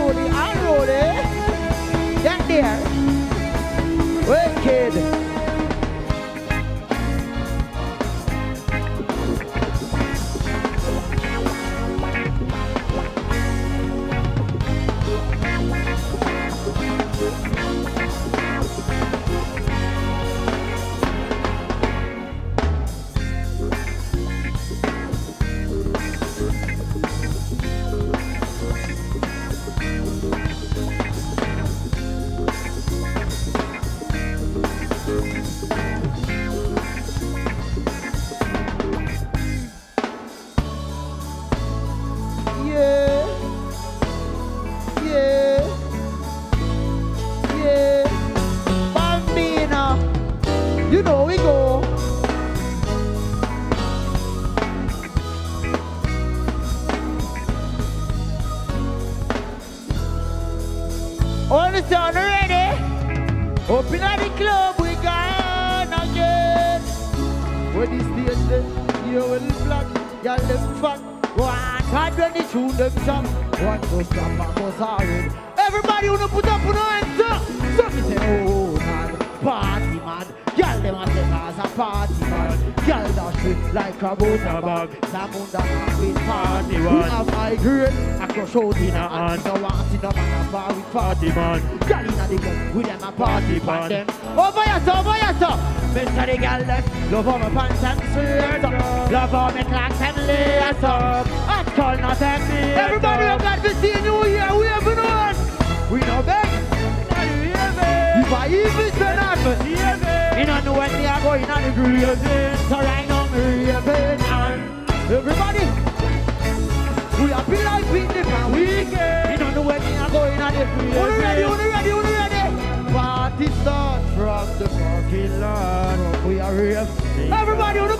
unruly, unruly. Get there. Wicked. Open at the club, we gone again. When this stage then, you will black, y'all them fat. One time when they tune them song, one goes down, one goes hard. Everybody wanna put up on It like a a bag. Samunda with party Party We one. have high grade, I crush out in a hand. No want in a man a bar with party man. Y'all inna the club with them a party man. Them over here, so over here, so. Mr. the girl left, love how my pants and shirt, oh. love how my clocks and layers up. I call not empty. Oh. Everybody, I'm glad to see you here. We have on. We know beg. If I even say nothing, you don't know when they are going on the grave. So right everybody. We are be like beat the pan weekend. You don't know when they are going on the grave. Who ready? Who ready? Who ready? Party start from the parking lot. We are here. Everybody, on the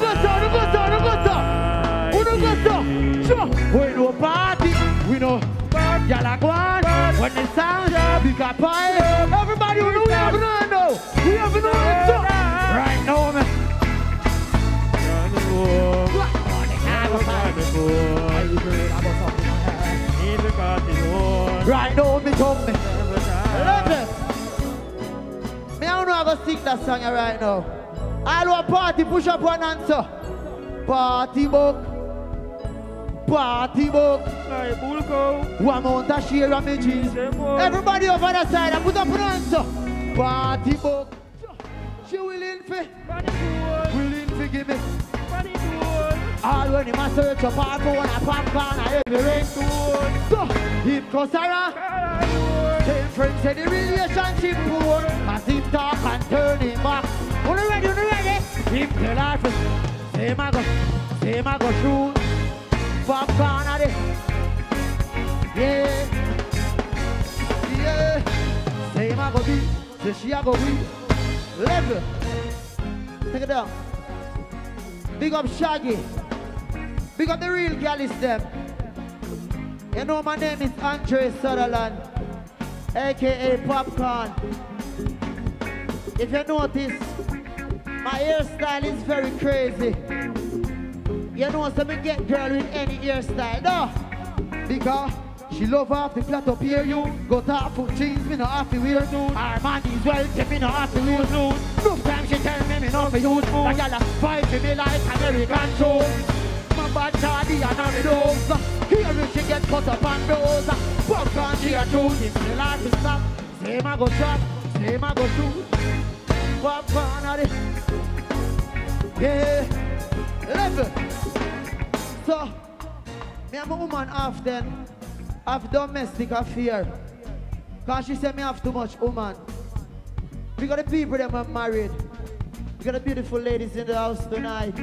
Listen. I don't know how to sing that song right now. All want party, push up one answer. Party book. Party book. One amount of share of me jeans. Everybody over the side, I put up an answer. Party book. She willing for, willing for give me. All when him a search a Popcaan, a Popcaan, a every ring. So, him cause Sarah. Same friends say the relationship poor. As him talk and turn him back. You ready, you ready? Tell her for same I go, same I go shoot. Popcaan a this. Yeah. Yeah. Same I go be, say she a go be. Level. Take it down. Big up Shaggy. Big up the real gallis them. You know my name is Andre Sutherland, aka Popcaan. If you notice, my hairstyle is very crazy. You know, so me get girl with any hairstyle, no? Because she love off the flat up here, you. Go top foot jeans, me no have to wear no Armani's well, me no have to lose no No time she tell me, me no be use food That gyal a fight for me like American show. My bad chardy and I'm dose Here she get cut up and dose Popcaan she a choose, if me like to stop Same I go trap, same I go shoot A the Yeah, level So, me and my woman often have domestic affair. Cause she said me have too much woman. We got the people that are married. We got the beautiful ladies in the house tonight.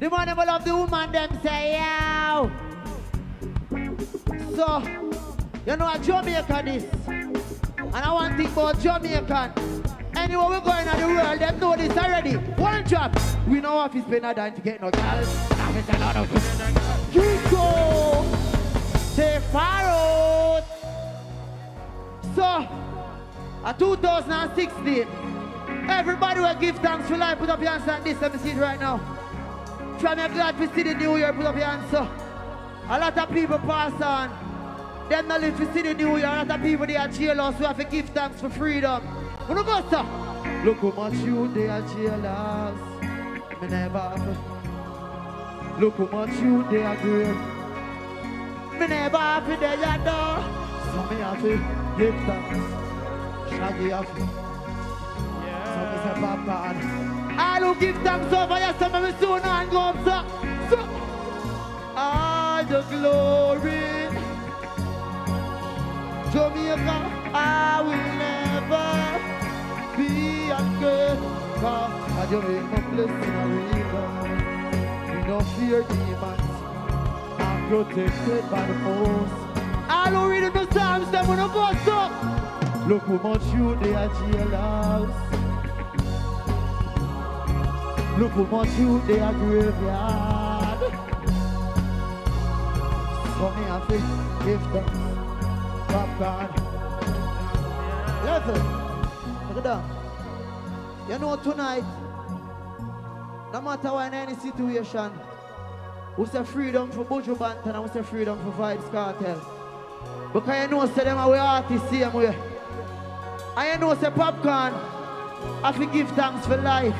The man them love the woman them say, yow. So, you know a Jamaica this. And I want to think about Jamaican. Anywhere we're going in the world, them know this already. One drop. We know if it's been a dime to get no girl. A Kiko. Say Pharaoh. So, a 2016, everybody will give thanks for life. Put up your hands like this. Let me see it right now. Try me glad to see the new year. Put up your hands. So. A lot of people pass on. Them not live to see the new year. A lot of people they are jailous who have to give thanks for freedom. Wanna go. Look how much you they are jailous. Me never. Look how much you they are great. Me never to there yet though. So me to give thanks. Shaggy have to. So me say Popcaan. All who give thanks over some of me soon and go up, sir. So, all the glory. Jamaica, I will never be ungrateful. Cause Jamaica blessing a river. We no fear demons. I'm protected by the force I don't read the Psalms, them when I bust up. Look how much you they are jailhouse. Look how much you they are graveyard. So me I think give thanks. Popcaan. Listen, You know tonight, no matter what in any situation, we say freedom for Buju Banton and we say freedom for Vybz Kartel. Because you know say them are we artists same way. You know say Popcaan, I have to give thanks for life.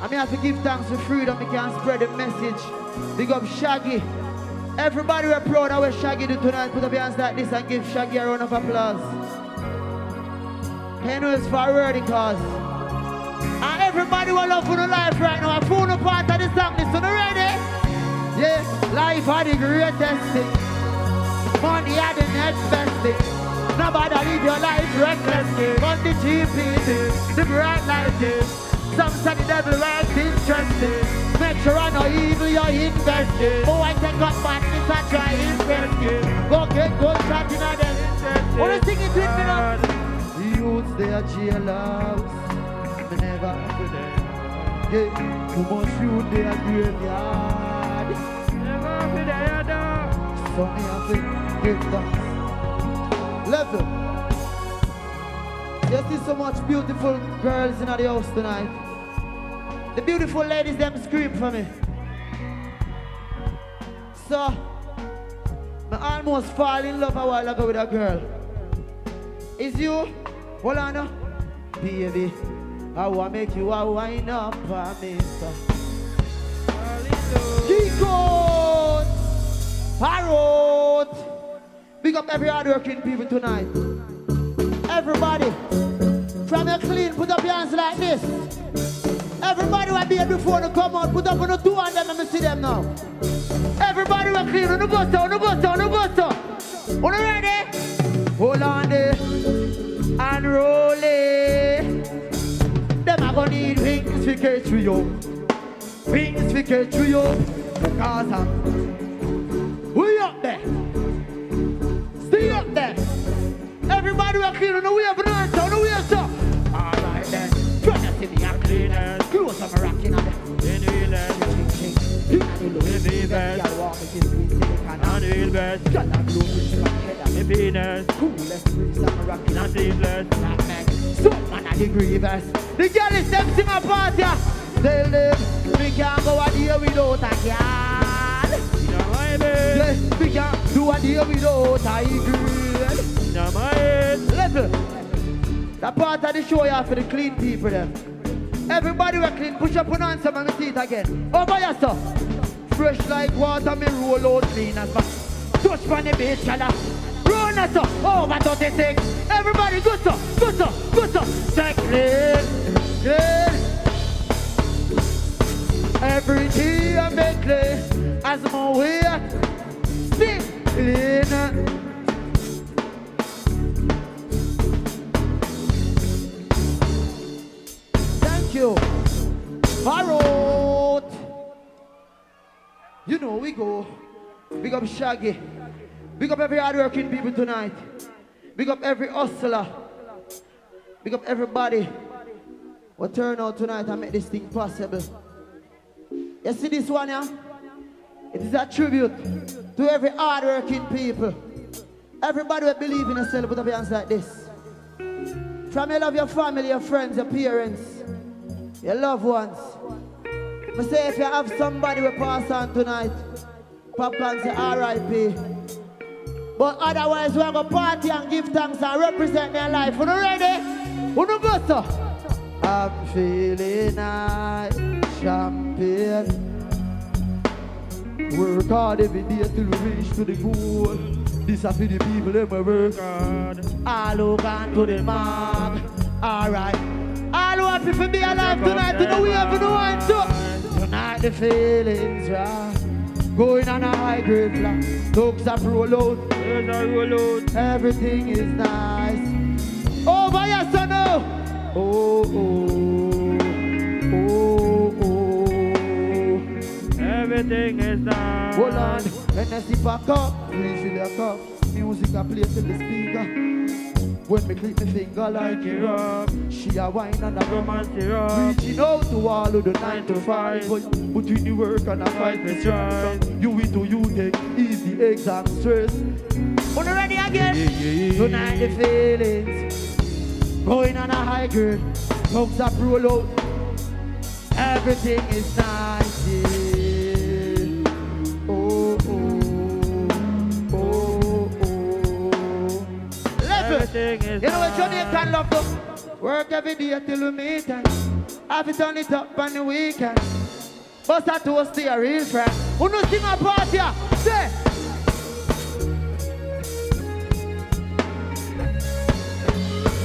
I mean I have to give thanks for freedom, we can spread the message. Big up Shaggy. Everybody we're proud of what Shaggy do tonight. Put up your hands like this and give Shaggy a round of applause. You know it's for worthy cause. And everybody will love for the life right now. I phone a part of the song. Listen, ready? Yeah, life are the greatest thing. Money are the next best thing. Nobody live your life recklessly. But the is the bright light is. Some say the devil works interesting. Make sure I know evil you're invested. Oh, I take up badness and try invest you. Go get good shot in a them. Wanna sing it with me? Youths they are. Me never Yeah, too much youth they are graveyard. Never though. So me have to give. Level. You see so much beautiful girls in the house tonight. The beautiful ladies, them scream for me. So, I almost fall in love a while ago with a girl. Is you? Hold on. Baby, I want to make you a wine up for me. Kiko! Parrot! Big up every hardworking people tonight. Everybody, from your clean, put up your hands like this. Everybody will be here before they come out. Put up on the two and them, let me see them now. Everybody will clean on the bus, on the bus, on the bus. On the ready? Hold on there and roll it. Them are gonna need wings to catch you. Wings to catch you. Because I'm we up there. Stay up there. Everybody will clean on the way up the way, on the way, sir. All right then. Try to see me a cleaner. Close up a rocking on it. In wheelers. In beavers. On wheelers. Got that blue fish on head. In penis. Coolest breeze I'm rocking. On sleeveless. Not man. So man a the grievous. The girl is them sing a party. Tell them we can't go a day without a girl. Yes, we can't do a day without a girl. Yeah, man. Level. That part of the show you for the clean people there. Everybody will clean. Push up on answer and see it again. Over sir. Fresh like water, me roll out clean as fuck. Touch on the beach, up. Over 36. Everybody, good sir. Good sir. Good. Say clean. Clean. Every day I make clean. As my way. Sing clean. you. Parrot. You know we go. Big up Shaggy. Big up every hardworking people tonight. Big up every hustler. Big up everybody. What turn out tonight and make this thing possible. You see this one, yeah? It is a tribute to every hardworking people. Everybody will believe in yourself, put up your hands like this. From your love your family, your friends, your parents your loved ones. I say if you have somebody we pass on tonight, Pop Popcaan say R.I.P. But otherwise, we're going to party and give thanks and represent their life. You ready? You go, sir? I'm feeling nice, champion. Work hard every day till we reach to the goal. This are for the people that work hard. All who gone to the mark. Alright. All who happy for be alive tonight we one. Tonight the feelings right. Going on a high grade flat. Dogs are roll out. Dogs are roll out. Everything is nice. Over yes or no? Oh, oh, oh, oh. Everything is nice. Hold on. Hennessy pack up. Please fill your cup. Music I play till the speaker. When me click me finger like it up She a wine and a romance Reaching out to all of the nine to five. But between the work and a fight me strive You into you take easy exam stress. On ready again? Yeah, yeah, yeah, Tonight the feelings. Going on a high grade. Thumbs up roll out. Everything is nice is You know what Jamaican love to Work every day till we meet and Have it turn it up on the weekend. Bust a toast to your real friend. Who no sing a party, say.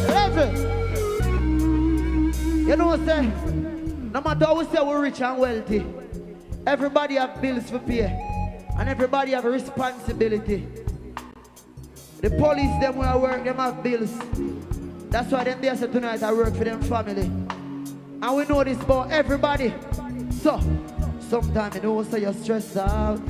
Level You know what say No matter how we say we're rich and wealthy Everybody have bills to pay And everybody have a responsibility the police, them where I work, them have bills. That's why them there say tonight I work for them family. And we know this about everybody. So, sometimes you know say you're stressed out.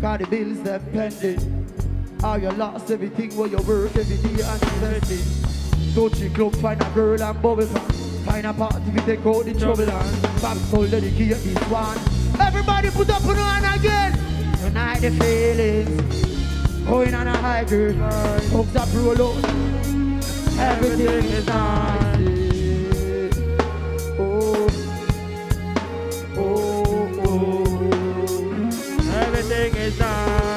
Cause the bills them pending. Or you lost everything where you work every day and investing. Touchy club, find a girl and bubble pop. Find a party, we take out the trouble and back soul dedicate this one. Everybody put up on hand again. Tonight the feelings. Going on a high grade, hooks up roll out. Everything is nice. Oh, oh, oh, oh. Everything is nice.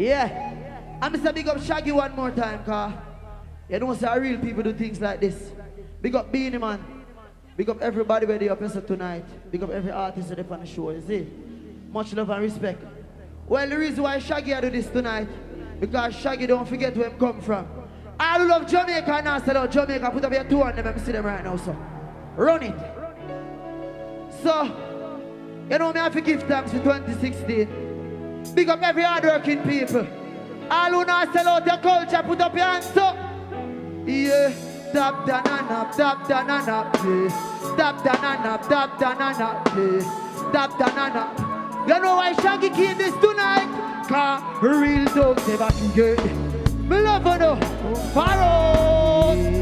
Yeah. I'm Mr. Big Up Shaggy one more time, car. You know, say real people do things like this. Big up Beenie Man. Big up everybody where they up here tonight. Big up every artist that on the show, you see. Much love and respect. Well, the reason why Shaggy I do this tonight, because Shaggy don't forget where I'm come from. I love Jamaica now, say out oh, Jamaica, put up your two on them, and see them right now, so. Run it. So, you know me, I have to give thanks for 2016. Big up every hardworking people. All who not sell out your culture, put up your hands up. Yeah. Dab da na na, dab da na na, yeah. Dab da na na, dab da na na, yeah. Dab da na na. You know why Shaggy came this tonight? Cause real dogs never get. Me love her though. Follow.